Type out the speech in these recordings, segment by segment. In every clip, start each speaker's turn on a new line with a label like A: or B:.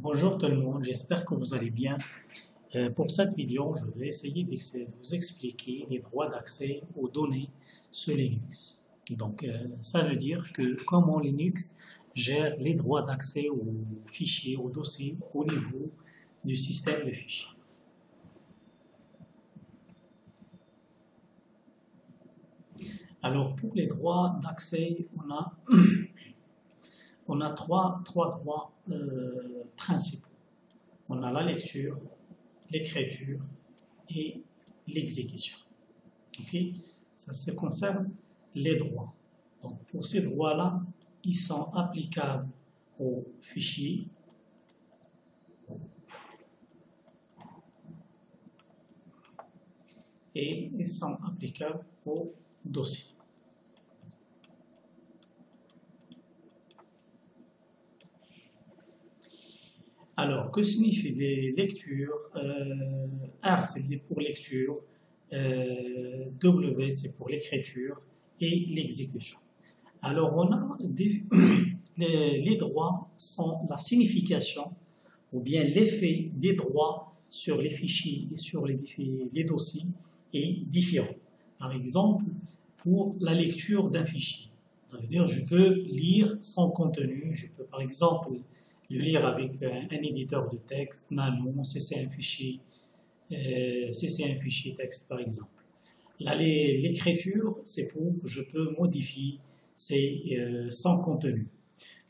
A: Bonjour tout le monde, j'espère que vous allez bien. Euh, pour cette vidéo, je vais essayer de vous expliquer les droits d'accès aux données sur Linux. Donc, euh, ça veut dire que comment Linux gère les droits d'accès aux fichiers, aux dossiers au niveau du système de fichiers. Alors, pour les droits d'accès, on a on a trois, droits euh, principaux. On a la lecture, l'écriture et l'exécution. Ok? Ça, se concerne les droits. Donc, pour ces droits-là, ils sont applicables aux fichiers, et ils sont applicables aux dossiers. Alors, que signifie les lectures? Euh, R, c'est pour lecture, euh, W, c'est pour l'écriture et l'exécution. Alors, on a les, droits sont la signification ou bien l'effet des droits sur les fichiers et sur les, les dossiers est différent. Par exemple, pour la lecture d'un fichier, ça veut dire je peux lire son contenu, je peux par exemple le lire avec un, éditeur de texte, Nano, si c'est un fichier, euh, c'est un fichier texte par exemple. Là, l'écriture, c'est pour je peux modifier euh, son contenu.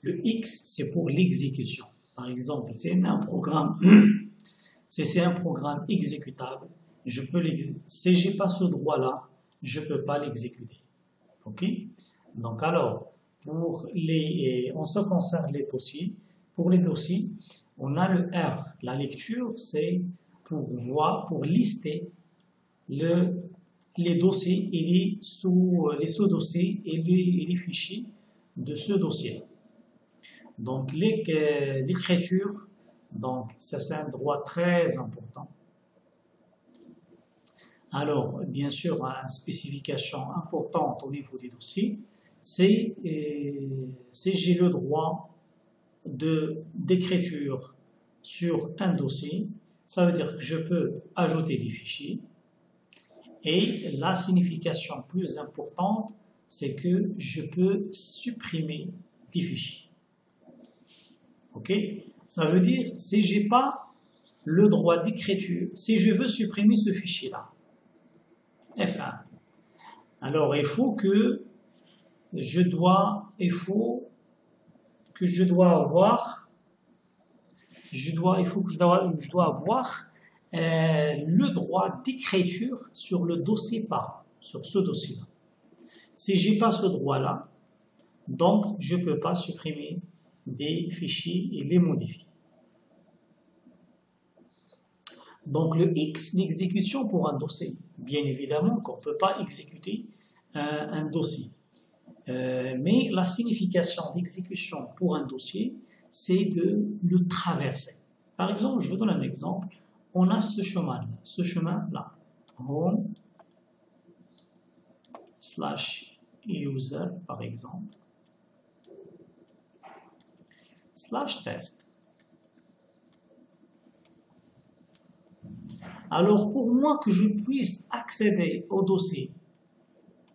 A: Le X, c'est pour l'exécution. Par exemple, c'est un programme, c'est un programme exécutable. Je peux si j'ai pas ce droit-là, je peux pas l'exécuter. Ok? Donc alors, pour les, on se concerne les dossiers. Pour les dossiers, on a le R. La lecture, c'est pour voir, pour lister le, les dossiers et les sous, les sous-dossiers et les, les, fichiers de ce dossier. Donc l'écriture, donc c'est un droit très important. Alors, bien sûr, une spécification importante au niveau des dossiers, c'est euh, j'ai le droit d'écriture sur un dossier, ça veut dire que je peux ajouter des fichiers. Et la signification plus importante, c'est que je peux supprimer des fichiers. Ok? Ça veut dire, si j'ai pas le droit d'écriture, si je veux supprimer ce fichier-là, F1, alors il faut que je dois, il faut je dois avoir, je dois, il faut que je dois, je dois avoir euh, le droit d'écriture sur le dossier par, sur ce dossier-là. Si j'ai pas ce droit-là, donc je peux pas supprimer des fichiers et les modifier. Donc le X, l'exécution pour un dossier. Bien évidemment qu'on ne peut pas exécuter un dossier. Euh, mais la signification d'exécution pour un dossier, c'est de le traverser. Par exemple, je vous donne un exemple. On a ce chemin-là, ce chemin-là. Home slash user, par exemple, slash test. Alors, pour moi que je puisse accéder au dossier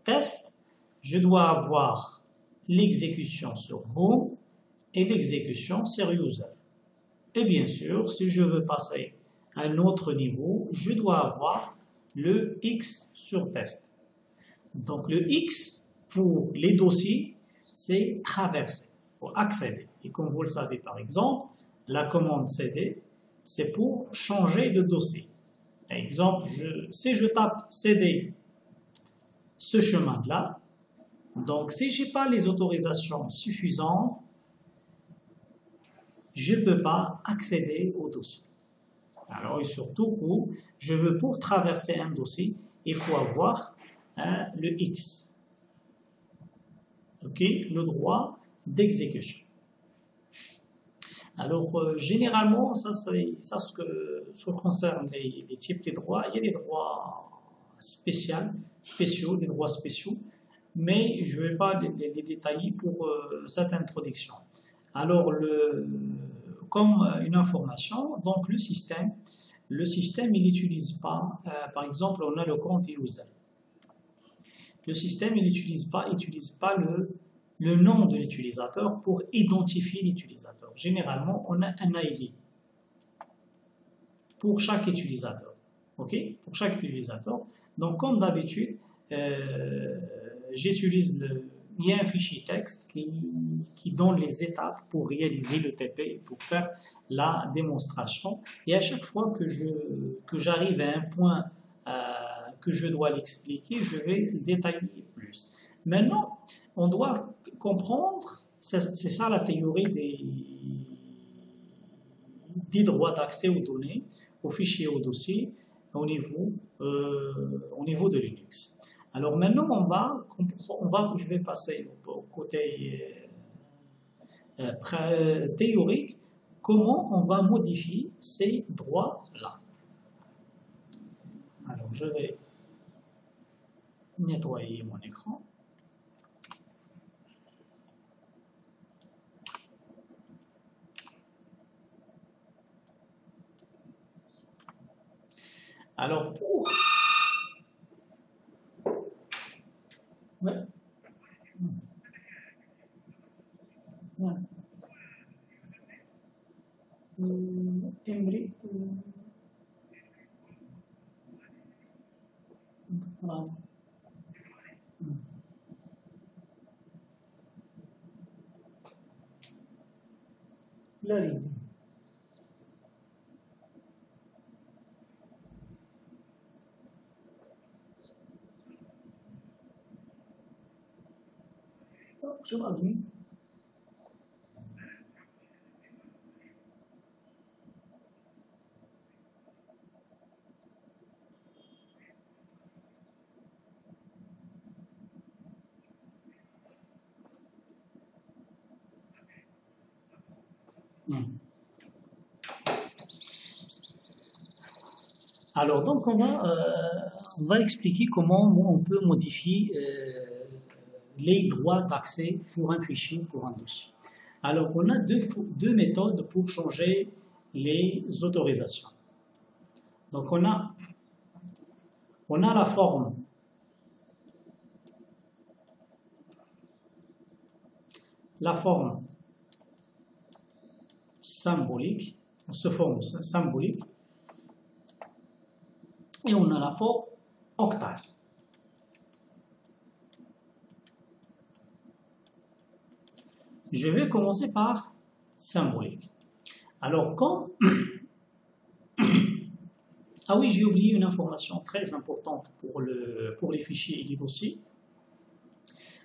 A: test, je dois avoir l'exécution sur Home et l'exécution sur User. Et bien sûr, si je veux passer à un autre niveau, je dois avoir le X sur test. Donc le X pour les dossiers, c'est traverser, pour accéder. Et comme vous le savez par exemple, la commande CD, c'est pour changer de dossier. Par exemple, si je tape CD ce chemin-là, donc, si je n'ai pas les autorisations suffisantes, je ne peux pas accéder au dossier. Alors, et surtout, je veux pour traverser un dossier, il faut avoir hein, le X. OK? Le droit d'exécution. Alors, euh, généralement, ça, c'est ce que, ce concerne les, les, types de droits. Il y a des droits spéciaux, spéciaux, des droits spéciaux mais je ne vais pas les, détailler pour euh, cette introduction. Alors, comme une information. Donc le système, le système, il n'utilise pas, par exemple, on a le compte user. Le système, il n'utilise pas, utilise pas le, nom de l'utilisateur pour identifier l'utilisateur. Généralement, on a un ID pour chaque utilisateur. OK? Pour chaque utilisateur. Donc, comme d'habitude, euh, j'utilise. Il y a un fichier texte qui, donne les étapes pour réaliser le TP, pour faire la démonstration. Et à chaque fois que je que j'arrive à un point euh, que je dois l'expliquer, je vais détailler plus. Maintenant, on doit comprendre, c'est ça la théorie des, des droits d'accès aux données, aux fichiers, aux dossiers, au niveau, euh, au niveau de Linux. Alors maintenant, on va, on va, je vais passer au côté euh, euh, théorique, comment on va modifier ces droits-là? Alors, je vais nettoyer mon écran. Alors pour... Ouais. Ouais. Euh, Emery, euh... voilà. La Hmm. Alors donc euh, on va, expliquer comment on peut modifier euh, les droits d'accès pour un fichier, pour un dossier. Alors, on a deux, méthodes pour changer les autorisations. Donc, on a, on a la forme la forme symbolique, se forme symbolique, et on a la forme octale. Je vais commencer par symbolique. Alors, quand... ah oui, j'ai oublié une information très importante pour, le, pour les fichiers et les dossiers.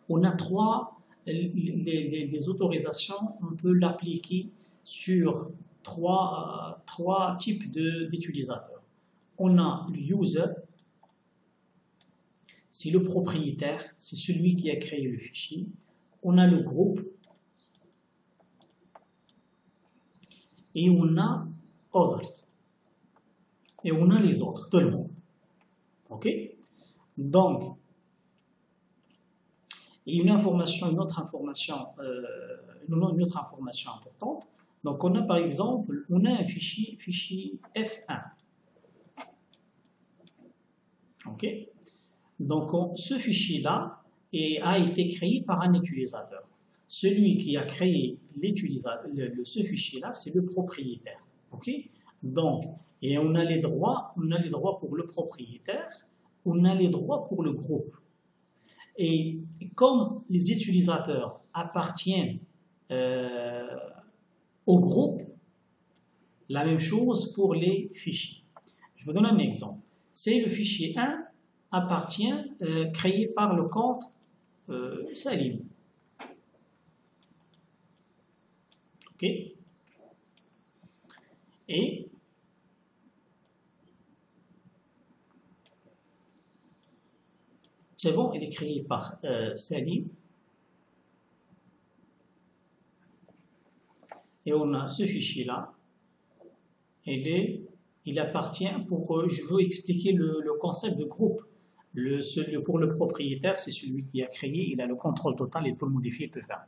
A: On a trois, les, autorisations, on peut l'appliquer sur trois, trois types d'utilisateurs. On a le user, c'est le propriétaire, c'est celui qui a créé le fichier. On a le groupe, et on a others. Et on a les autres, tout le monde. OK? Donc, et une information, une autre information, euh, une autre information importante. Donc, on a par exemple, on a un fichier, fichier F1. OK? Donc, ce fichier-là a été créé par un utilisateur celui qui a créé ce fichier-là, c'est le propriétaire. Ok? Donc, et on a les droits, on a les droits pour le propriétaire, on a les droits pour le groupe. Et comme les utilisateurs appartiennent euh, au groupe, la même chose pour les fichiers. Je vous donne un exemple. C'est le fichier 1 appartient, euh, créé par le compte euh, Salim. OK Et c'est bon, il est créé par euh, Salim. Et on a ce fichier-là. Il, appartient pour, je veux expliquer le, concept de groupe. Pour le propriétaire, c'est celui qui a créé, il a le contrôle total, il peut modifier, il peut faire.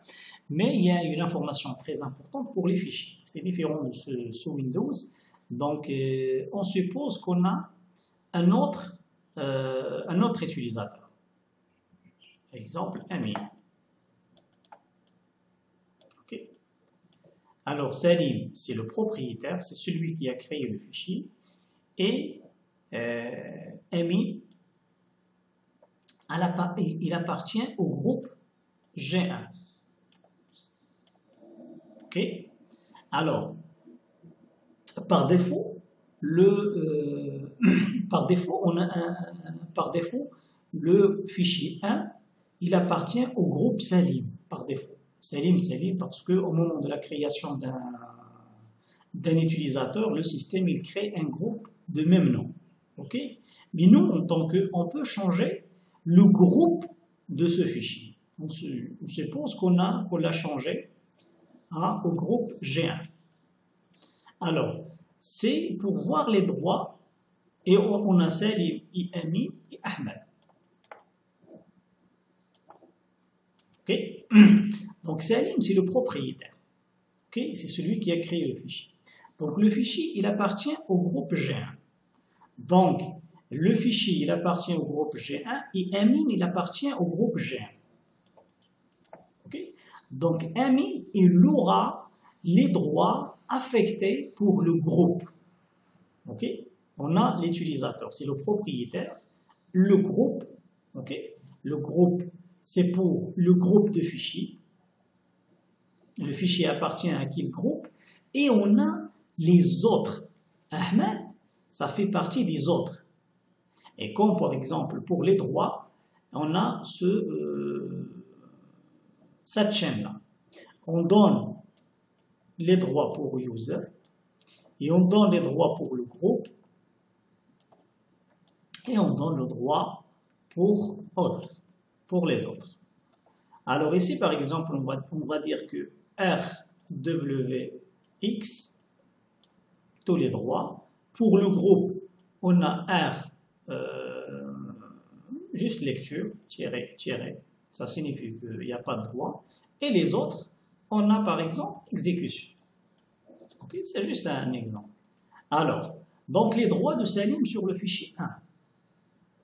A: Mais il y a une information très importante pour les fichiers. C'est différent de ce, sous Windows. Donc, euh, on suppose qu'on a un autre, euh, un autre utilisateur. Exemple, ami. Alors, Salim, c'est le propriétaire, c'est celui qui a créé le fichier. Et euh, Ami, il appartient au groupe G1. OK Alors, par défaut, le, euh, par défaut, on a par défaut, le fichier 1, il appartient au groupe Salim, par défaut. Salim, Salim, parce qu'au moment de la création d'un utilisateur, le système, il crée un groupe de même nom. Mais nous, en tant que, on peut changer le groupe de ce fichier. On, suppose qu'on a, l'a changé hein, au groupe G1. Alors, c'est pour voir les droits, et on, a Salim, IMI et Ahmed. OK Donc, Salim, c'est le propriétaire. C'est celui qui a créé le fichier. Donc, le fichier, il appartient au groupe G1. Donc, le fichier, il appartient au groupe G1 et Amin, il appartient au groupe G1. Donc, Amin, il aura les droits affectés pour le groupe. On a l'utilisateur, c'est le propriétaire. Le groupe, ok Le groupe, c'est pour le groupe de fichiers. Le fichier appartient à quel groupe? Et on a les autres. Ahmed, ça fait partie des autres. Et comme par exemple pour les droits, on a ce, euh, cette chaîne-là. On donne les droits pour user et on donne les droits pour le groupe et on donne le droit pour autres, pour les autres. Alors ici, par exemple, on va, dire que RWX, tous les droits, pour le groupe, on a R, euh, juste lecture, tiré, tiré. Ça signifie qu'il n'y a pas de droit. Et les autres, on a par exemple exécution. C'est juste un exemple. Alors, donc les droits de Salim sur le fichier 1.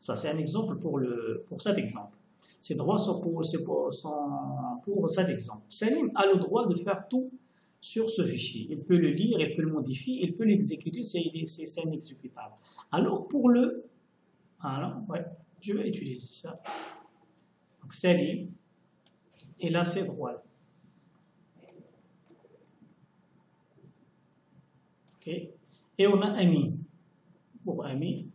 A: Ça, c'est un exemple pour, le, pour cet exemple. Ces droits sont pour, sont pour exemple. Salim a le droit de faire tout sur ce fichier. Il peut le lire, il peut le modifier, il peut l'exécuter, c'est un exécutable. Alors pour le... Alors, ouais, je vais utiliser ça. Donc Salim, et là c'est droit. Ok. Et on a Ami. Pour Ami,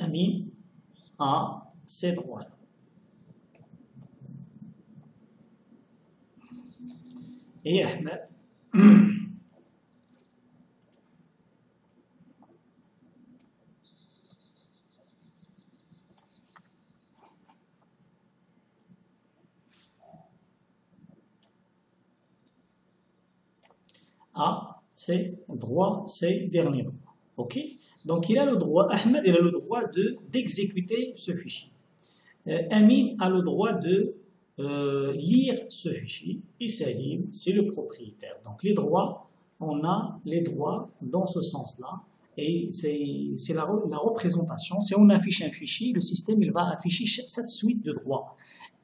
A: Ami a ses droits. et Ahmed. a ses droits, ses derniers. OK? Donc il a le droit, Ahmed a le droit de d'exécuter ce fichier. Euh, Amin a le droit de euh, lire ce fichier et Salim, c'est le propriétaire. Donc les droits, on a les droits dans ce sens-là et c'est la, la, représentation. Si on affiche un fichier, le système il va afficher cette suite de droits.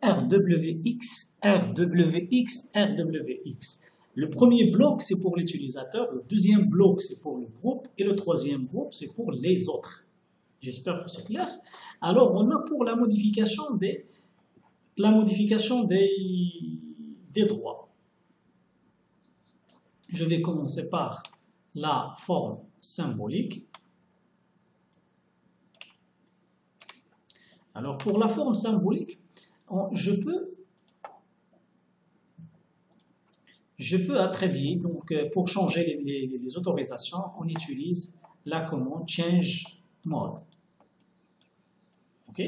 A: RWX, RWX, RWX. Le premier bloc, c'est pour l'utilisateur, le deuxième bloc, c'est pour le groupe, et le troisième groupe, c'est pour les autres. J'espère que c'est clair. Alors, on a pour la modification des, la modification des, des droits. Je vais commencer par la forme symbolique. Alors pour la forme symbolique, je peux je peux attribuer, donc euh, pour changer les, autorisations, on utilise la commande change mode. OK?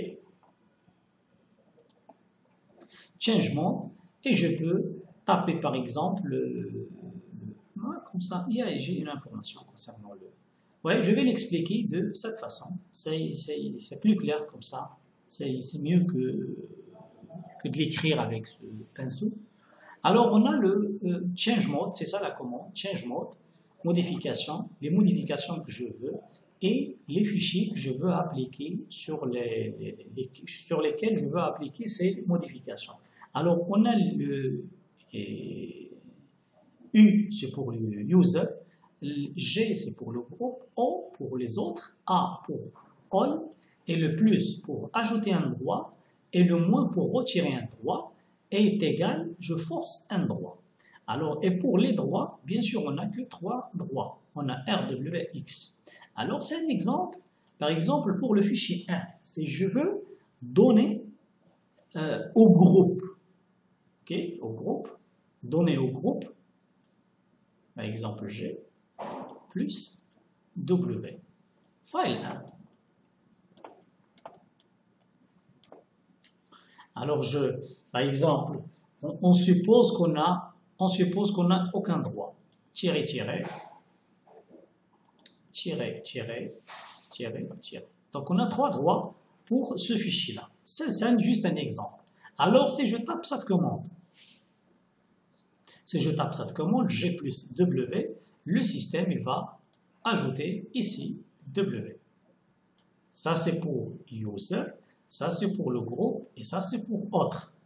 A: Changement et je peux taper par exemple, comme ça, j'ai une information concernant le, Ouais, je vais l'expliquer de cette façon. C'est plus clair comme ça. C'est mieux que, que de l'écrire avec ce pinceau. Alors, on a le euh, change mode, c'est ça la commande, change mode, modification, les modifications que je veux et les fichiers que je veux appliquer sur, les, sur lesquels je veux appliquer ces modifications. Alors, on a le U, c'est pour le user, G, c'est pour le groupe, O pour les autres, A pour all, et le plus pour ajouter un droit, et le moins pour retirer un droit, est égal, je force un droit. Alors, et pour les droits, bien sûr, on n'a que trois droits. On a RWX. Alors, c'est un exemple. Par exemple, pour le fichier 1, si je veux donner euh, au groupe, ok, au groupe, donner au groupe, par exemple G, plus W. File 1. Alors, je, par exemple, on, suppose qu'on n'a aucun droit. Donc, on a trois droits pour ce fichier-là. C'est juste un exemple. Alors, si je tape cette commande, si je tape cette commande, G plus W, le système va ajouter ici W. Ça, c'est pour user ça c'est pour le groupe et ça c'est pour autre.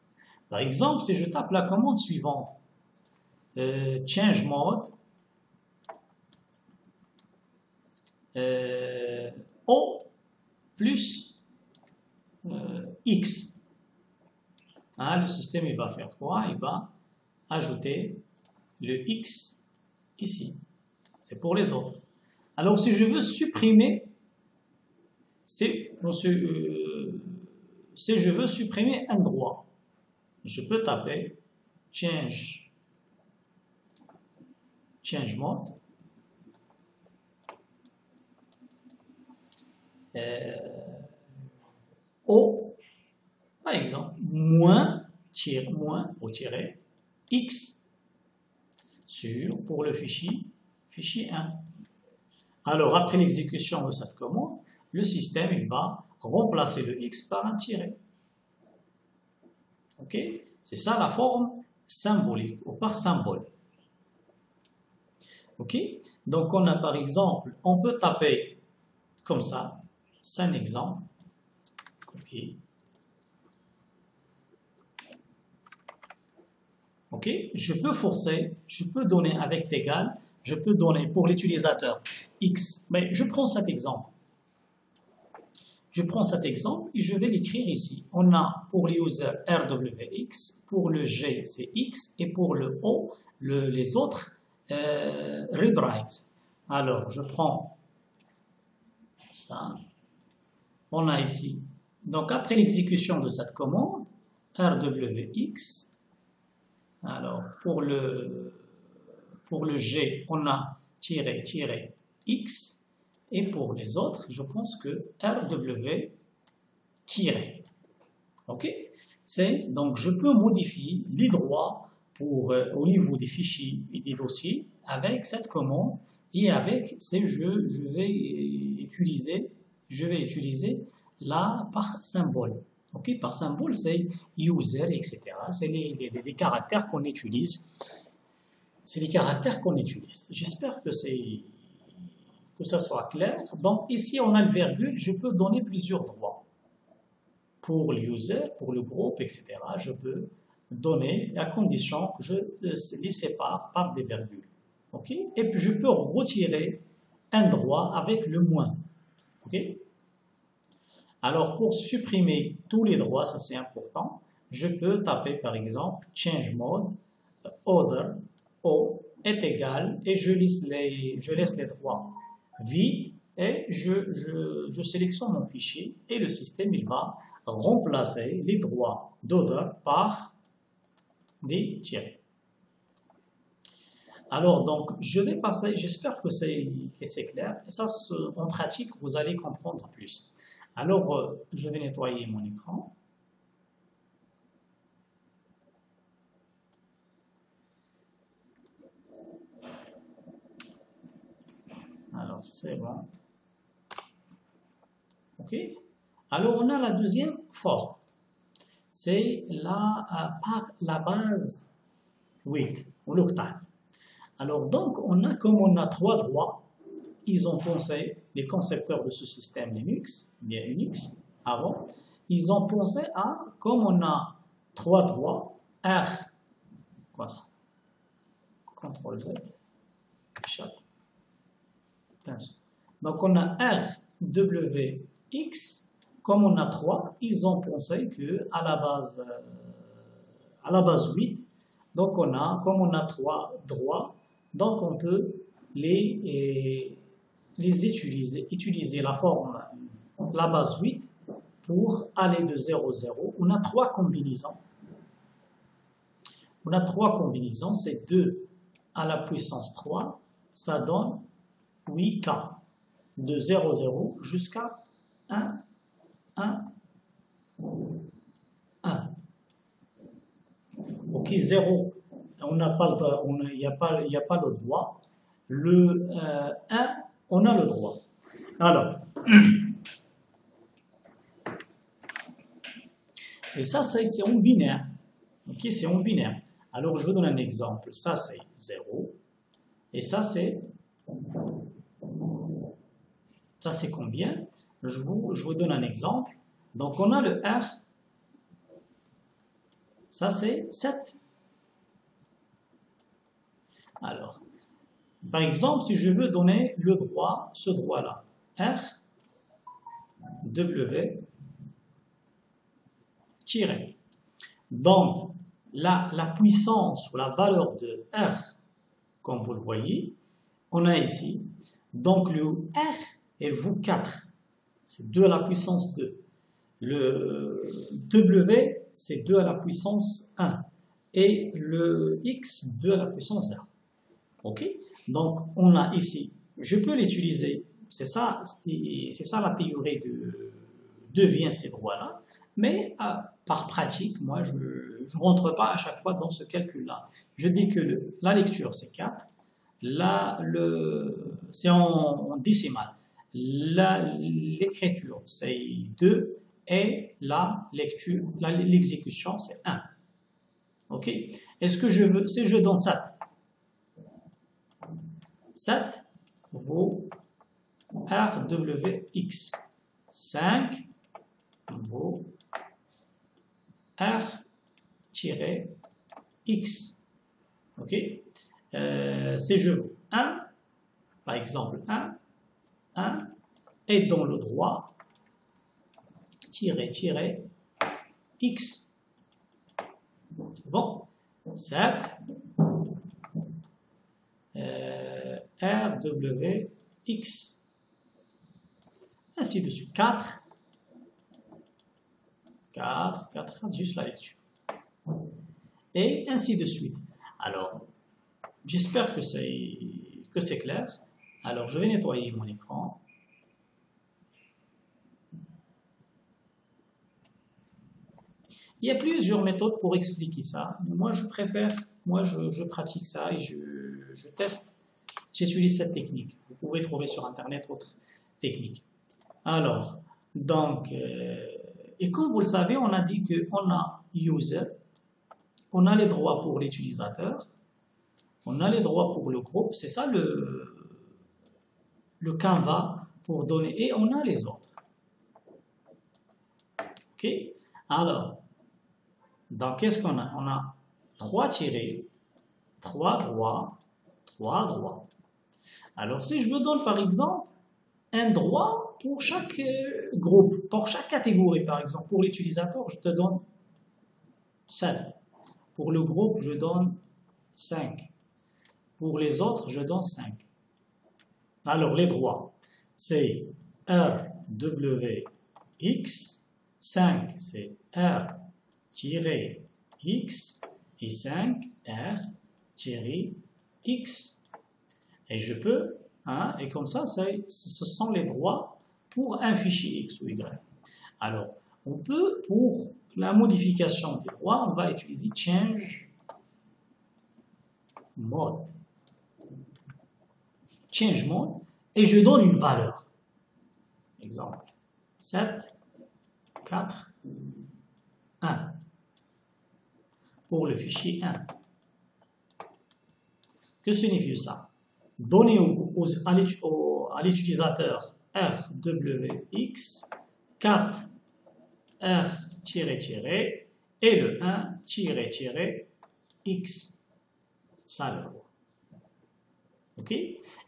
A: Par exemple, si je tape la commande suivante, euh, change mode, euh, O plus euh, X. Hein, le système il va faire quoi? Il va ajouter le X ici. C'est pour les autres. Alors si je veux supprimer, c'est si je veux supprimer un droit, je peux taper change, change mode, euh, O, par exemple, moins, moins, au tiret, X, sur, pour le fichier, fichier 1. Alors, après l'exécution de cette commande, le système, il va remplacer le x par un tiret. Ok? C'est ça la forme symbolique ou par symbole. Ok? Donc on a par exemple, on peut taper comme ça, c'est un exemple. Ok? Je peux forcer, je peux donner avec égal, je peux donner pour l'utilisateur x. Mais je prends cet exemple. Je prends cet exemple et je vais l'écrire ici. On a pour les users RWX, pour le G c'est X et pour le O, les autres, euh, read write. Alors, je prends ça. On a ici. Donc, après l'exécution de cette commande, RWX, alors pour le, pour le G, on a tiré, tiré X, et pour les autres, je pense que RW tirer. OK? C'est donc je peux modifier les droits pour, euh, au niveau des fichiers et des dossiers avec cette commande et avec ces jeux, je vais utiliser, je vais utiliser là par symbole. OK? Par symbole, c'est user, etc. C'est les caractères qu'on utilise. C'est les caractères qu'on utilise. J'espère que c'est que ça soit clair. Donc ici, on a le virgule, je peux donner plusieurs droits. Pour l'user, pour le groupe, etc., je peux donner à condition que je les sépare par des virgules. ok? Et puis je peux retirer un droit avec le moins. ok? Alors pour supprimer tous les droits, ça c'est important, je peux taper par exemple change mode, order, O est égal, et je les, je laisse les droits vide et je, je, sélectionne mon fichier et le système il va remplacer les droits d'odeur par des tirés. Alors, donc, je vais passer, j'espère que c'est clair, et ça, en pratique, vous allez comprendre plus. Alors, euh, je vais nettoyer mon écran. Alors, c'est bon. OK Alors, on a la deuxième forme. C'est la, par la base 8, ou l'octave. Alors, donc, on a, comme on a trois droits, ils ont pensé, les concepteurs de ce système Linux, bien Linux, avant, ils ont pensé à, comme on a trois droits, R, quoi ça? CTRL Z, chat, Donc on a R, W, X, comme on a trois, ils ont pensé que à la base, euh, à la base 8, donc on a, comme on a trois droits, donc on peut les, les utiliser, utiliser la forme, la base 8 pour aller de 0, 0. On a trois combinaisons. On a trois combinaisons, c'est 2 à la puissance 3, ça donne 8K, de 0, 0 jusqu'à 1, 1, 1. Ok, 0, on n'a pas il n'y a, pas, le droit. Le 1, euh, on a le droit. Alors, et ça, c'est en binaire. Ok, c'est en binaire. Alors, je vous donne un exemple. Ça, c'est 0. Et ça, c'est... Ça, c'est combien je vous, donne un exemple. Donc, on a le R. Ça, c'est 7. Alors, par exemple, si je veux donner le droit, ce droit-là, R, W, tiré. Donc, la, puissance ou la valeur de R, comme vous le voyez, on a ici. Donc le R est vous 4, c'est 2 à la puissance 2. Le W, c'est 2 à la puissance 1. Et le X, 2 à la puissance 1. OK? Donc on a ici, je peux l'utiliser, c'est ça, c'est la théorie de devient ces droits-là, mais euh, par pratique, moi, je ne rentre pas à chaque fois dans ce calcul-là. Je dis que la lecture, c'est 4, c'est en, décimal. L'écriture, c'est 2, et la lecture, l'exécution, c'est 1. OK? Est-ce que je veux, si je donne 7, 7 vaut RWX. 5 vaut R-X. OK? Euh, C'est je veux 1, par exemple 1, 1 est dans le droit, tirer, tirer, X. C'est bon 7, euh, R, W, X. Ainsi de suite. 4, 4, 4, juste la lecture. Et ainsi de suite. Alors, j'espère que c'est clair. Alors, je vais nettoyer mon écran. Il y a plusieurs méthodes pour expliquer ça. moi, je préfère, moi, je, pratique ça et je, je teste. J'utilise cette technique. Vous pouvez trouver sur Internet autre techniques. Alors, donc, euh, et comme vous le savez, on a dit qu'on a user, on a les droits pour l'utilisateur, on a les droits pour le groupe, c'est ça le, le Canva pour donner, et on a les autres. Ok? Alors, donc qu'est-ce qu'on a? On a trois tirés, trois droits, trois droits. Alors si je vous donne par exemple un droit pour chaque euh, groupe, pour chaque catégorie, par exemple. Pour l'utilisateur, je te donne 7. Pour le groupe, je donne 5. Pour les autres, je donne 5. Alors, les droits, c'est R, W, X. 5, c'est R, X. Et 5, R, X. Et je peux Hein, et comme ça, ce sont les droits pour un fichier X ou Y. Alors, on peut, pour la modification des droits, on va utiliser change mode. Change mode. et je donne une valeur. Exemple, 7, 4, 1. Pour le fichier 1. Que signifie ça? Donner à l'utilisateur RWX 4 R et le 1 X. Ça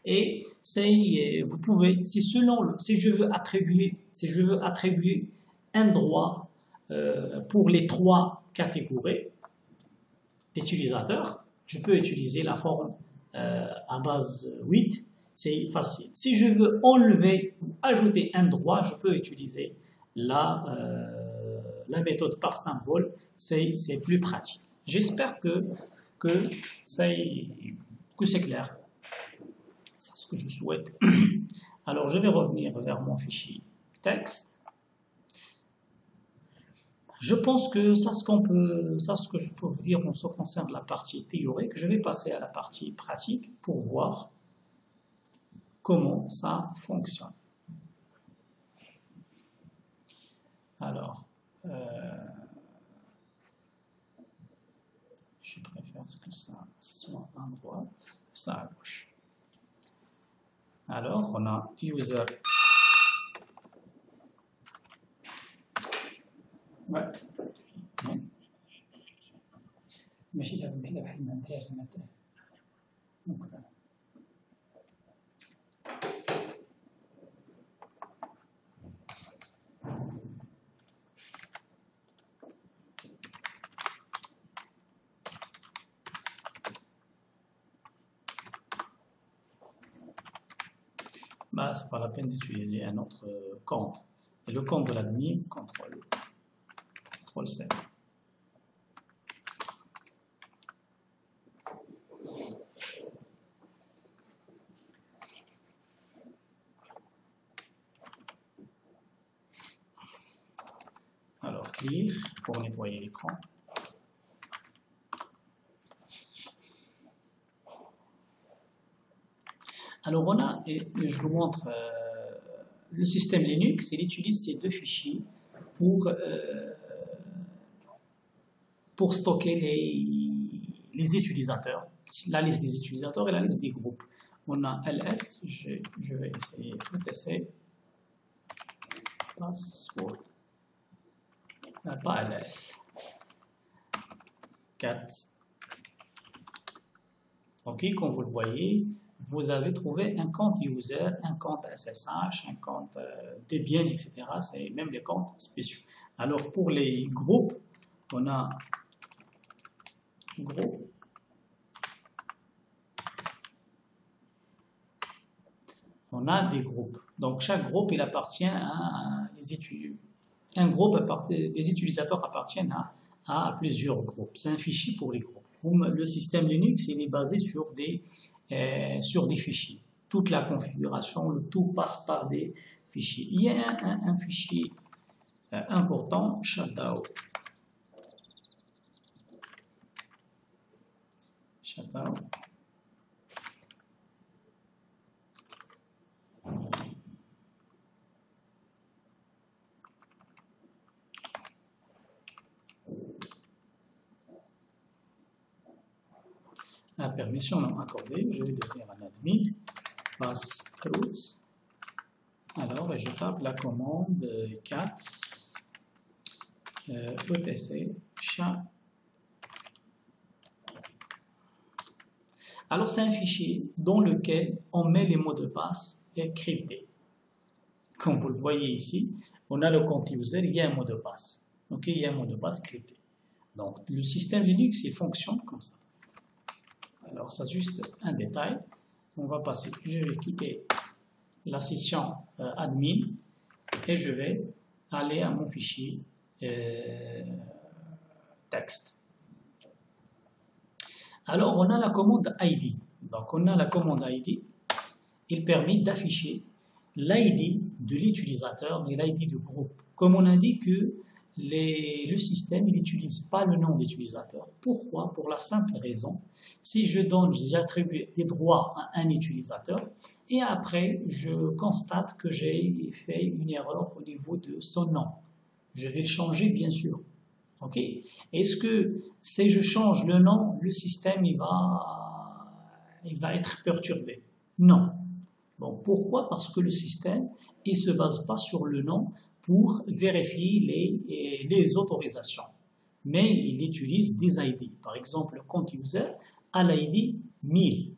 A: Et c'est, vous pouvez, si je veux attribuer, si je veux attribuer un droit euh, pour les trois catégories d'utilisateurs, je peux utiliser la forme euh, à base 8. C'est facile. Si je veux enlever ou ajouter un droit, je peux utiliser la, euh, la méthode par symbole. C'est plus pratique. J'espère que, que c'est clair. Que je souhaite. Alors, je vais revenir vers mon fichier texte. Je pense que ça, ce ce que je peux vous dire en ce qui concerne la partie théorique, je vais passer à la partie pratique pour voir comment ça fonctionne. Alors, euh, je préfère que ça soit à droite, ça à gauche. Alors, on a user. Ouais. ماشي لعبة بحال بحال ما انتهاش ممكن bah, pas la peine d'utiliser un autre euh, compte. Et le compte de l'admin, contrôle, contrôle C. Alors, clear pour nettoyer l'écran. Alors on a, et je vous montre euh, le système Linux, il utilise ces deux fichiers pour, euh, pour stocker les, les, utilisateurs, la liste des utilisateurs et la liste des groupes. On a ls, je, je vais essayer etc. password, euh, pas ls, cat. Ok, comme vous le voyez, vous avez trouvé un compte user, un compte SSH, un compte euh, Debian, etc. C'est même les comptes spéciaux. Alors pour les groupes, on a. On a des groupes. Donc chaque groupe, il appartient à les utilisateurs. Un groupe, des utilisateurs appartiennent à, à plusieurs groupes. C'est un fichier pour les groupes. Le système Linux, il est basé sur des euh, sur des fichiers. Toute la configuration, le tout passe par des fichiers. Il y a un, fichier euh, important, shutdown. Shutdown. La permission non accordée, je vais devenir un admin, passe root. Alors, je tape la commande cat euh, etc chat. Alors, c'est un fichier dans lequel on met les mots de passe cryptés. Comme vous le voyez ici, on a le compte user, il y a un mot de passe. Donc, il y a un mot de passe crypté. Donc, le système Linux, il fonctionne comme ça. Alors, c'est juste un détail. On va passer, je vais quitter la session euh, admin et je vais aller à mon fichier euh, texte. Alors, on a la commande ID. Donc, on a la commande ID. Il permet d'afficher l'ID de l'utilisateur et l'ID du groupe. Comme on a dit que le système n'utilise pas le nom d'utilisateur. Pourquoi? Pour la simple raison, si je donne, j'attribue des droits à un utilisateur et après je constate que j'ai fait une erreur au niveau de son nom. Je vais le changer bien sûr. Ok? Est-ce que si je change le nom, le système il va, il va être perturbé? Non. Bon, pourquoi? Parce que le système il se base pas sur le nom, pour vérifier les, les autorisations. Mais il utilise des ID. Par exemple, le compte user a l'ID 1000.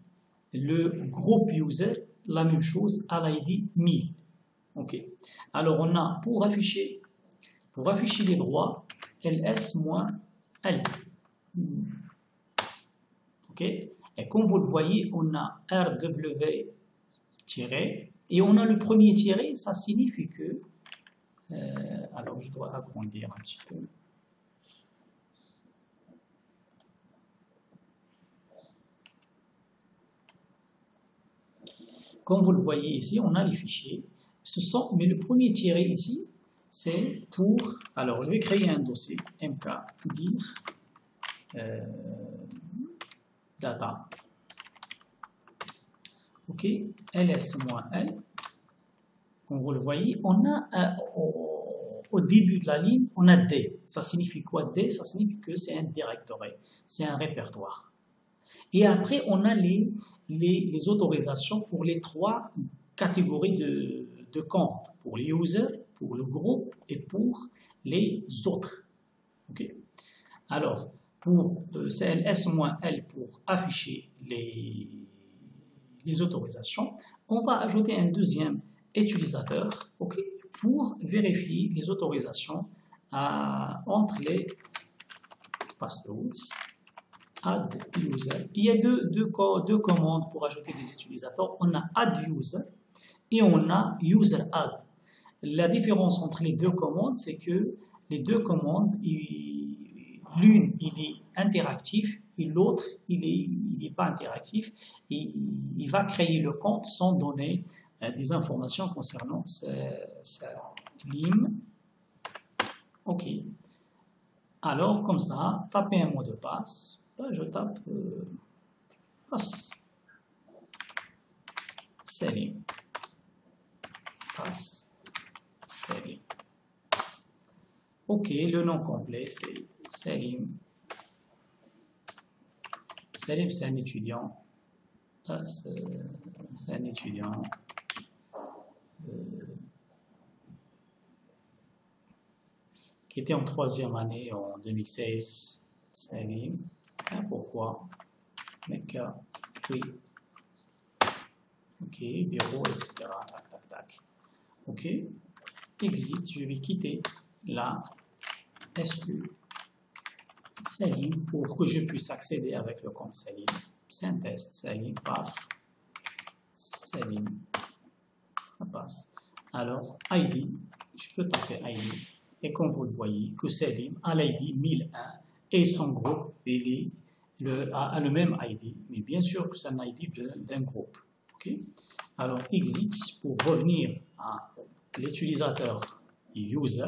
A: Le groupe user, la même chose, a l'ID 1000. OK. Alors, on a pour afficher, pour afficher les droits, ls-l. OK. Et comme vous le voyez, on a rw et on a le premier tiré, ça signifie que euh, alors, je dois agrandir un petit peu. Comme vous le voyez ici, on a les fichiers. Ce sont, mais le premier tiré ici, c'est pour... Alors, je vais créer un dossier, mk, dire, euh, data. OK, ls-l, comme vous le voyez, on a au, début de la ligne, on a D. Ça signifie quoi D? Ça signifie que c'est un directory, c'est un répertoire. Et après, on a les, les, autorisations pour les trois catégories de, de comptes, pour les users, pour le groupe et pour les autres. Alors, pour euh, CLS-L pour afficher les, les autorisations, on va ajouter un deuxième utilisateur pour vérifier les autorisations entre les passwords add user. Il y a deux, deux, commandes pour ajouter des utilisateurs. On a add user et on a user add. La différence entre les deux commandes, c'est que les deux commandes, l'une il est interactif et l'autre il n'est il est pas interactif. Il va créer le compte sans donner euh, des informations concernant lim. OK. Alors, comme ça, tapez un mot de passe. je tape euh, passe. Salim. Passe. OK, le nom complet, c'est Salim. Salim, c'est un étudiant. C'est un étudiant. Qui était en troisième année en 2016. Salim. Hein, pourquoi? Mecca, oui. Ok, bureau, etc. Tac, tac, tac. Ok. Exit, je vais quitter la SU Salim pour que je puisse accéder avec le compte un test. Salim passe. Salim passe. Alors, ID, je peux taper ID. Et comme vous le voyez, que Salim a l'ID 1001 et son groupe il le, a, le même ID, mais bien sûr que c'est un ID d'un groupe. Alors, exit pour revenir à l'utilisateur user.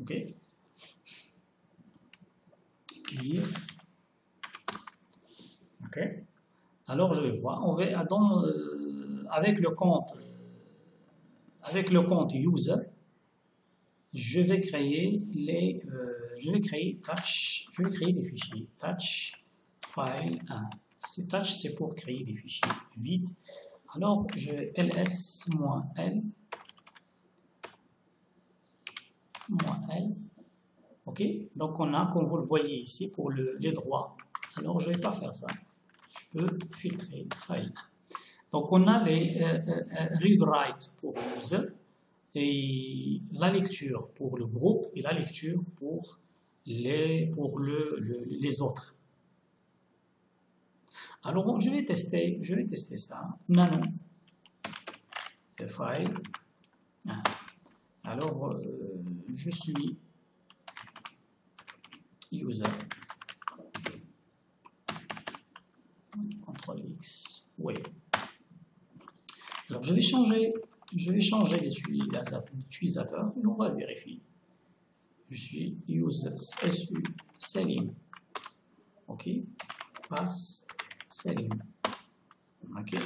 A: OK? Clear. Alors, je vais voir. On va, dans, euh, avec le compte avec le compte user, je vais créer les, euh, je vais créer touch, je vais créer des fichiers touch file 1. C'est pour créer des fichiers vite. Alors, je ls -l -l. Ok, donc on a, comme vous le voyez ici, pour le, les droits. Alors, je ne vais pas faire ça. Je peux filtrer file 1. Donc on a les euh, euh, euh, read-write pour user et la lecture pour le groupe et la lecture pour les, pour le, les autres. Alors je vais tester, je vais tester ça. Nano file. Ah. Alors je suis user. CTRL X. Oui. Je vais changer, je vais changer l'utilisateur on va vérifier. je suis use SU Salim. Ok, passe Salim. Ok,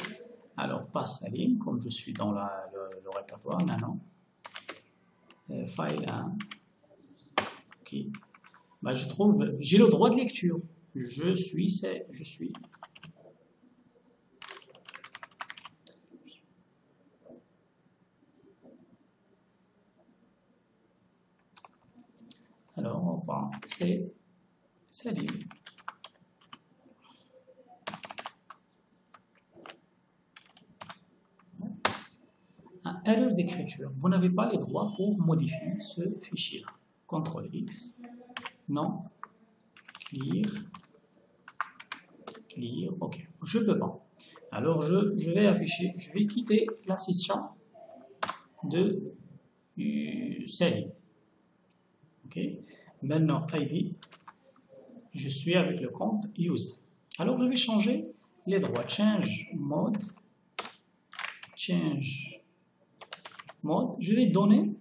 A: alors passe Salim, comme je suis dans la, le, répertoire maintenant. Euh, file 1. Ok, bah, je trouve, j'ai le droit de lecture. Je suis, je suis. Alors, on va, c'est Salim. Un erreur d'écriture. Vous n'avez pas les droits pour modifier ce fichier. CTRL X. Non. Clear. Clear. OK. Je ne peux pas. Alors, je, vais afficher, je vais quitter la session de euh, Salim. OK. Maintenant, ID je suis avec le compte user. Alors je vais changer les droits. Change mode. Change mode. Je vais donner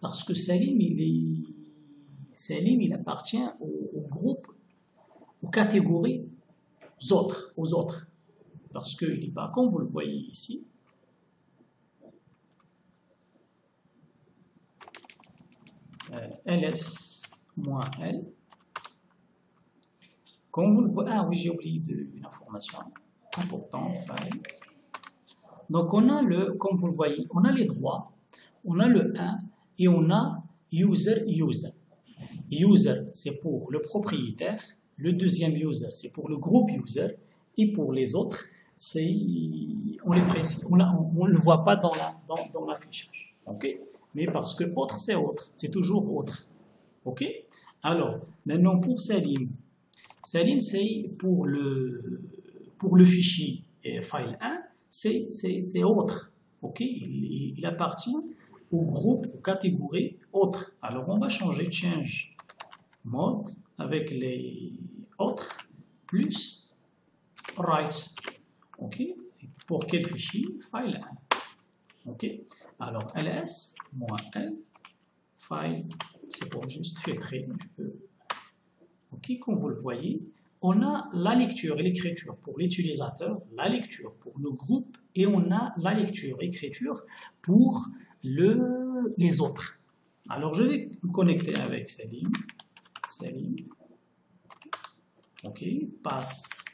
A: parce que Salim, il est, Salim, il appartient au, groupe, aux catégories autres, aux autres. Parce qu'il n'est pas, comme vous le voyez ici, euh, ls-l, comme vous le voyez, ah oui, j'ai oublié une information importante. Donc on a le, comme vous le voyez, on a les droits, on a le 1 et on a user user. User, c'est pour le propriétaire. Le deuxième user, c'est pour le groupe user. Et pour les autres, c'est, on les précise, on ne le voit pas dans la, dans, dans l'affichage. OK? Mais parce que autre, c'est autre. C'est toujours autre. OK? Alors, maintenant pour Salim, Salim, c'est pour le, pour le fichier file 1, c'est autre. ok? Il, appartient au groupe, aux catégories autres. Alors on va changer change mode avec les autres plus write. ok? Pour quel fichier? File 1. Ok Alors ls moins l file, c'est pour juste filtrer. Je peux Ok, comme vous le voyez, on a la lecture et l'écriture pour l'utilisateur, la lecture pour le groupe, et on a la lecture et l'écriture pour le, les autres. Alors, je vais me connecter avec Salim. Salim. OK, passe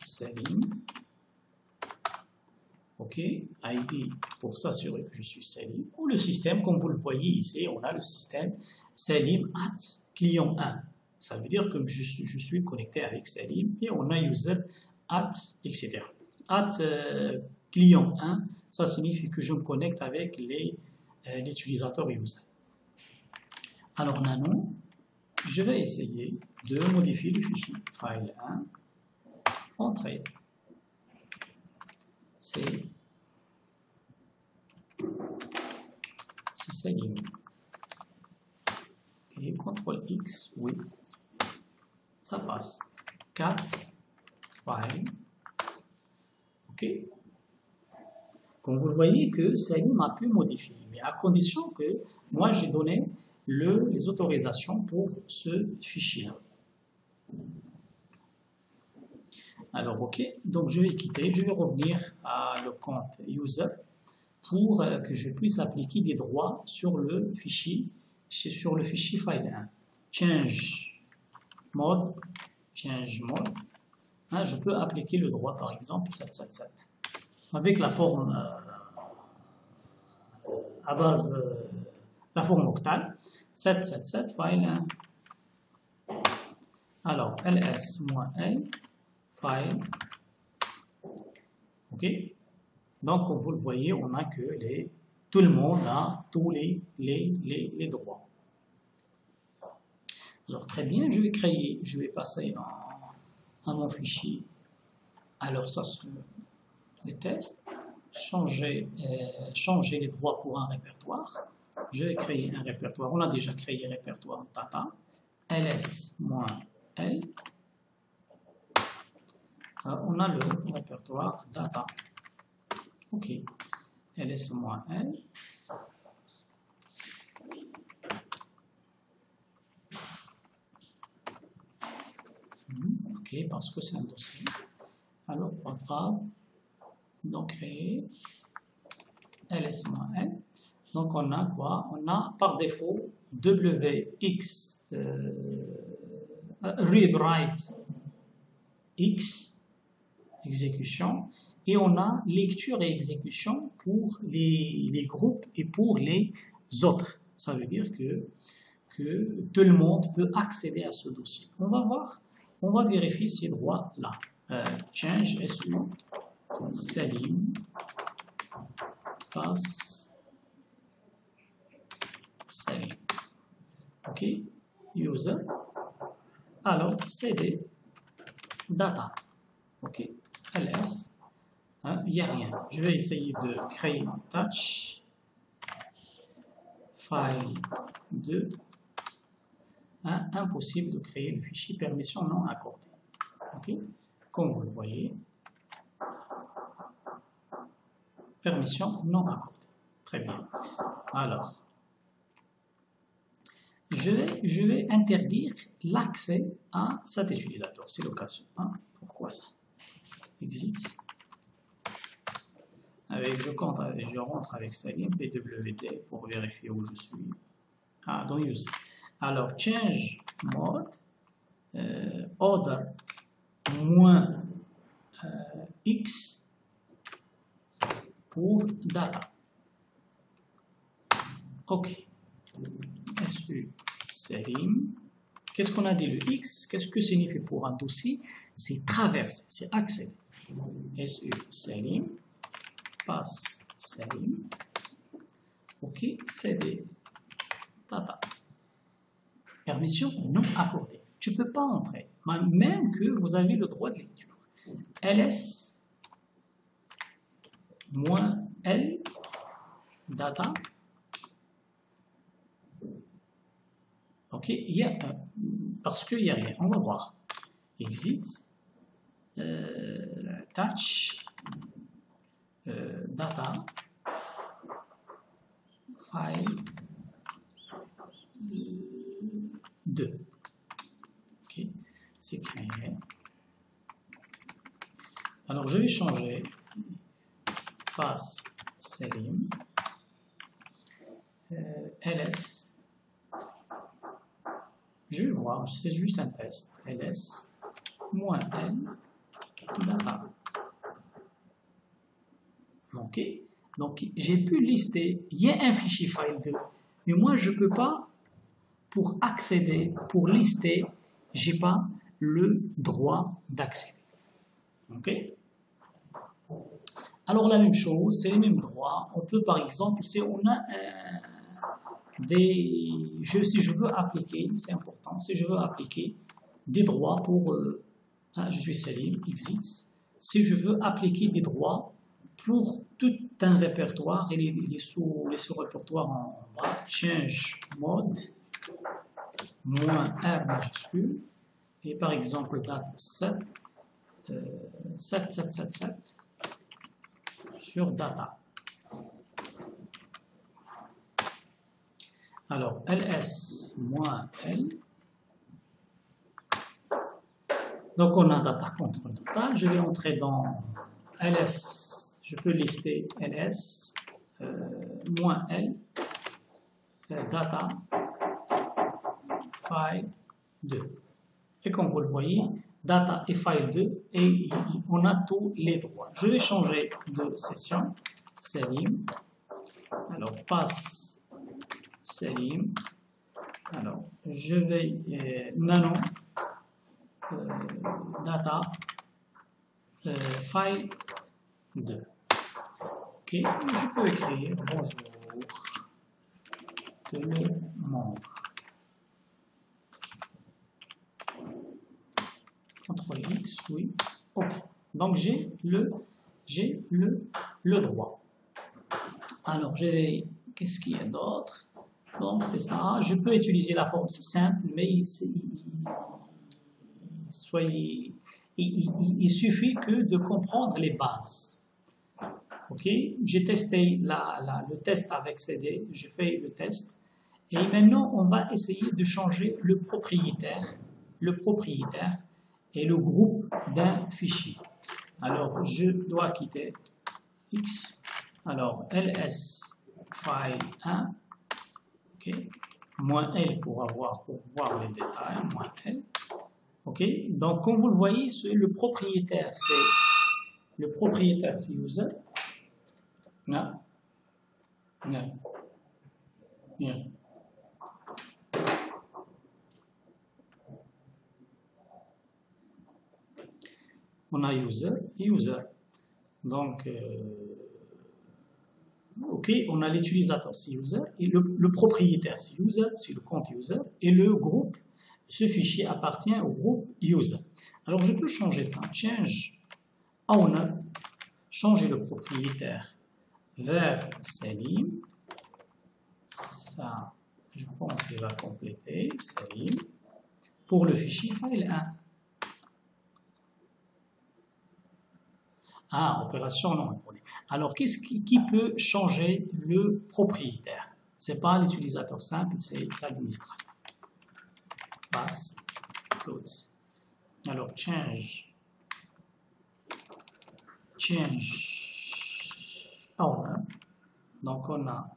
A: Salim. OK, ID pour s'assurer que je suis Salim. Ou le système, comme vous le voyez ici, on a le système Salim at client 1. Ça veut dire que je suis, connecté avec Salim et on a user at, etc. At euh, client 1, ça signifie que je me connecte avec euh, l'utilisateur user. Alors maintenant, je vais essayer de modifier le fichier file 1, entrée, c'est Salim. Et CTRL X, oui, ça passe. 4 file. OK Comme vous voyez que Salim a pu modifier, mais à condition que moi j'ai donné le, les autorisations pour ce fichier. Alors, OK, donc je vais quitter, je vais revenir à le compte user pour euh, que je puisse appliquer des droits sur le fichier, sur le fichier file 1. Change mode, change mode, hein, je peux appliquer le droit par exemple 777 avec la forme euh, à base, euh, la forme octale 777 file 1. Alors ls-l Ok. Donc comme vous le voyez, on a que les, tout le monde a tous les, les droits. Alors très bien, je vais créer, je vais passer à, mon fichier. Alors ça c'est les tests, changer, euh, changer les droits pour un répertoire. Je vais créer un répertoire. On a déjà créé un répertoire data. ls-l. Euh, on a le répertoire data. OK. ls-l. Hmm, OK, parce que c'est un dossier. Alors, pas grave. Donc, créer ls-l. Donc, on a quoi? On a par défaut wx euh, euh, read write x exécution et on a lecture et exécution pour les, groupes et pour les autres. Ça veut dire que, que tout le monde peut accéder à ce dossier. On va voir, on va vérifier ces droits-là. Euh, change SU Salim pass Salim. OK, user. Alors, cd data. OK, ls il hein, n'y a rien. Je vais essayer de créer un touch. File 2. Hein, impossible de créer le fichier permission non accordée. OK Comme vous le voyez, permission non accordée. Très bien. Alors, je vais, je vais interdire l'accès à cet utilisateur. C'est l'occasion. Hein. Pourquoi ça? Exit avec, je, rentre avec Salim, PWD, pour vérifier où je suis. Ah, dans Use. Alors, change mode, euh, order moins euh, X pour data. OK. SU Salim. Qu'est-ce qu'on a dit le X? Qu'est-ce que signifie pour un dossier? C'est traverser, c'est accéder. SU Salim passe Salim. OK, CD data. Permission non accordée. Tu ne peux pas entrer, même que vous avez le droit de lecture. ls moins L data. OK, il y a un, parce qu'il n'y a rien. On va voir. Exit, euh, touch, euh, data file 2. Ok, c'est créé. Alors je vais changer pass Selim euh, ls. Je vais voir, c'est juste un test. ls moins Ok Donc, j'ai pu lister, il y a un fichier file 2, mais moi, je ne peux pas, pour accéder, pour lister, je n'ai pas le droit d'accéder. Ok? Alors, la même chose, c'est les mêmes droits. On peut, par exemple, si on a des... Je, si je veux appliquer, c'est important, si je veux appliquer des droits pour... Euh, ah, je suis Salim, exit. Si je veux appliquer des droits pour tout un répertoire et les, les sous-répertoires en bas, change mode, moins R majuscule, et par exemple date 7, euh, 7777 sur data. Alors, ls moins L. Donc, on a data control total. Je vais entrer dans ls je peux lister ls euh, moins l euh, data file 2. Et comme vous le voyez, data et file 2, et on a tous les droits. Je vais changer de session, Selim. Alors, passe Selim. Alors, je vais euh, nano data file 2. Ok, je peux écrire bonjour tout le monde. CTRL X, oui. Ok. Donc j'ai le j'ai le, le droit. Alors j'ai qu'est-ce qu'il y a d'autre? Donc c'est ça. Je peux utiliser la forme, c'est simple, mais il suffit que de comprendre les bases. Ok, j'ai testé la, le test avec CD, j'ai fait le test, et maintenant on va essayer de changer le propriétaire, le propriétaire, et le groupe d'un fichier. Alors, je dois quitter X. Alors, ls file 1, ok, moins L pour avoir, pour voir les détails, moins L. Ok, donc comme vous le voyez, le propriétaire, c'est le propriétaire, c'est user. On a user et user. Donc, euh, ok, on a l'utilisateur, c'est user, et le, propriétaire, c'est user, c'est le compte user, et le groupe, ce fichier appartient au groupe user. Alors, je peux changer ça. Change owner, changer le propriétaire vers Salim. Ça, je pense qu'il va compléter Salim pour le fichier file 1. Ah, opération non Alors, qu'est-ce qui, peut changer le propriétaire? Ce n'est pas l'utilisateur simple, c'est l'administrateur. Alors, change. Change. Oh, Donc, on a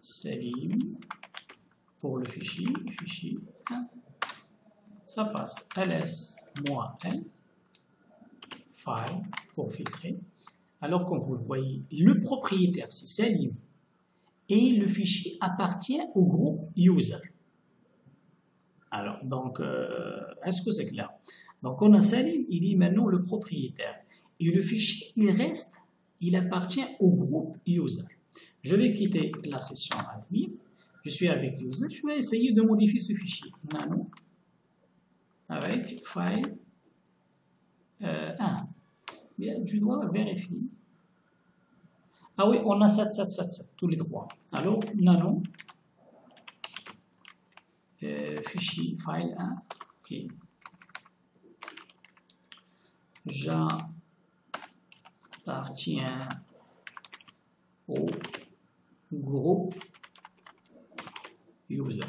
A: Selim pour le fichier, fichier 1. Ça passe ls moins l pour filtrer. Alors, comme vous voyez, le propriétaire, c'est Salim, et le fichier appartient au groupe user. Alors, donc, euh, est-ce que c'est clair? Donc, on a Salim, il dit maintenant le propriétaire. Et le fichier, il reste, il appartient au groupe user. Je vais quitter la session admin. Je suis avec user. Je vais essayer de modifier ce fichier. Nano. Avec file 1. Euh, Bien, je dois vérifier. Ah oui, on a 7777, tous les trois. Alors, nano, fichier, file 1, ok. J'appartiens au groupe user.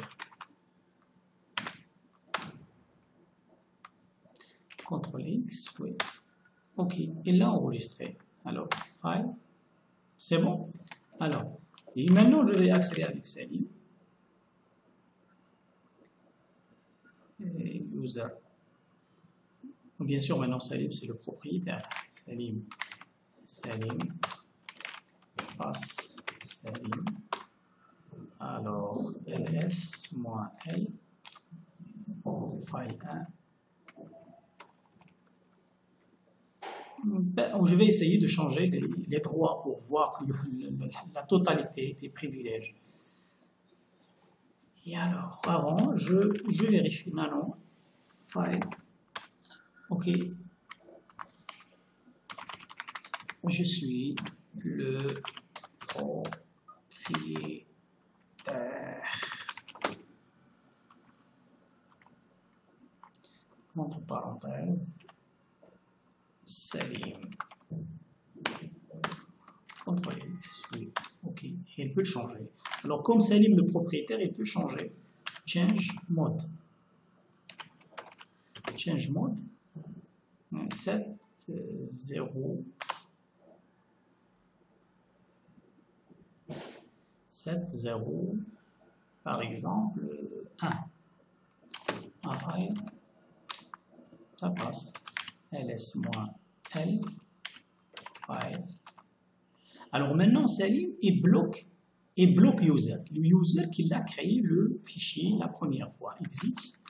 A: CTRL X, oui. Ok, il l'a enregistré. Alors, file, c'est bon. Alors, et maintenant je vais accéder avec Salim. Et user. Bien sûr, maintenant Salim, c'est le propriétaire. Salim, Salim, passe Salim. Alors, ls moins l, file 1. Ben, je vais essayer de changer les, droits pour voir la totalité des privilèges. Et alors, avant, je, je vérifie. Non. File. OK. Je suis le propriétaire. Entre parenthèses. Salim. X, ok, il peut changer. Alors comme Salim le propriétaire, il peut changer. Change mode. Change mode. 7, 0, 7, 0, par exemple, 1. Enfin, ça passe. ls- L file. Alors maintenant, Salim est bloque et bloque user. Le user qui a créé le fichier la première fois. Exit.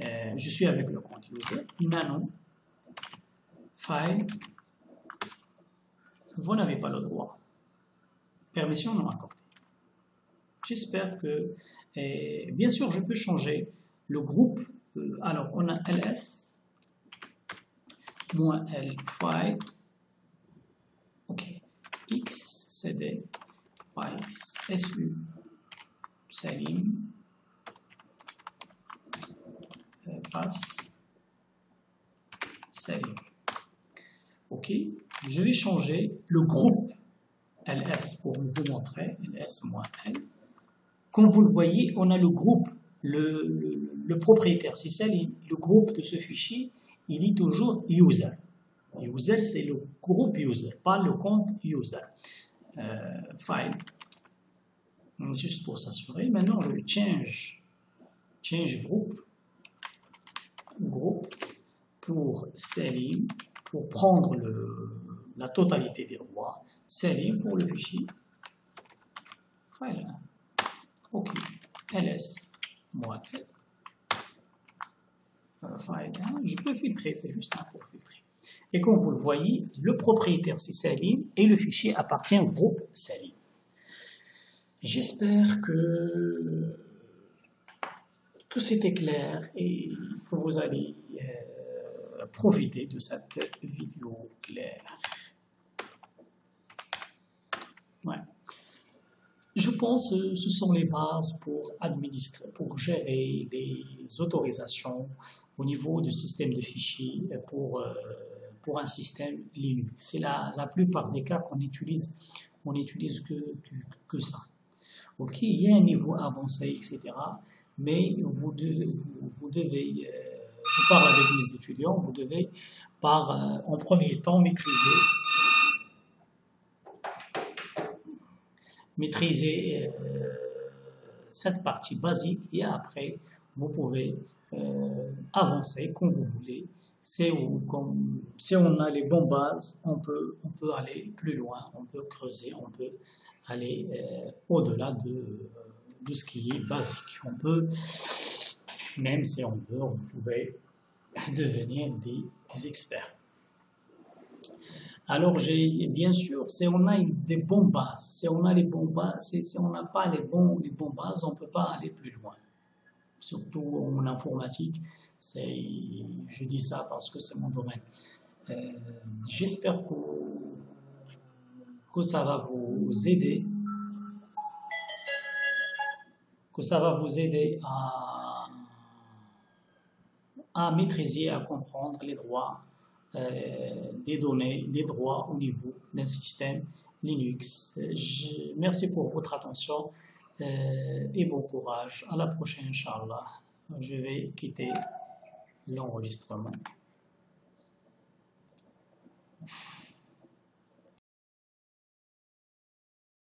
A: Euh, je suis avec le compte user. Nano. File. Vous n'avez pas le droit. Permission non accordée. J'espère que... Euh, bien sûr, je peux changer le groupe. Euh, alors, on a ls moins L file, ok, x cd par x su salim euh, passe salim. Ok, je vais changer le groupe ls pour vous montrer, ls moins l. Comme vous le voyez, on a le groupe, le, propriétaire, c'est ça, le groupe de ce fichier, il est toujours user. User, c'est le groupe user, pas le compte user. Euh, file, juste pour s'assurer. Maintenant, je change, change group, groupe pour Salim, pour prendre le, la totalité des droits. Salim pour le fichier. File. OK. ls, moi, euh, file. Je peux filtrer, c'est juste un pour filtrer. Et comme vous le voyez, le propriétaire c'est Salim et le fichier appartient au groupe Salim. J'espère que, que c'était clair et que vous allez euh, profiter de cette vidéo claire. Je pense que ce sont les bases pour administrer, pour gérer les autorisations au niveau du système de fichiers pour euh, pour un système Linux. C'est la, la plupart des cas qu'on utilise, on n'utilise que, que, ça. Ok, il y a un niveau avancé, etc. Mais vous devez, vous, devez euh, je parle avec mes étudiants, vous devez par, euh, en premier temps maîtriser, maîtriser euh, cette partie basique et après vous pouvez avancer comme vous voulez c'est où, comme, si on a les bonnes bases, on peut, on peut aller plus loin, on peut creuser, on peut aller euh, au-delà de, de ce qui est basique. On peut, même si on veut, vous pouvez devenir des, des experts. Alors, j'ai, bien sûr, si on a des bonnes bases, si on a les bonnes bases, si, on n'a pas les bons, les bonnes bases, on ne peut pas aller plus loin. Surtout en informatique, je dis ça parce que c'est mon domaine. Euh, j'espère que, que ça va vous aider, que ça va vous aider à, à maîtriser, à comprendre les droits euh, des données, des droits au niveau d'un système Linux. merci pour votre attention et bon courage. À la prochaine, Inch'Allah. Je vais quitter l'enregistrement.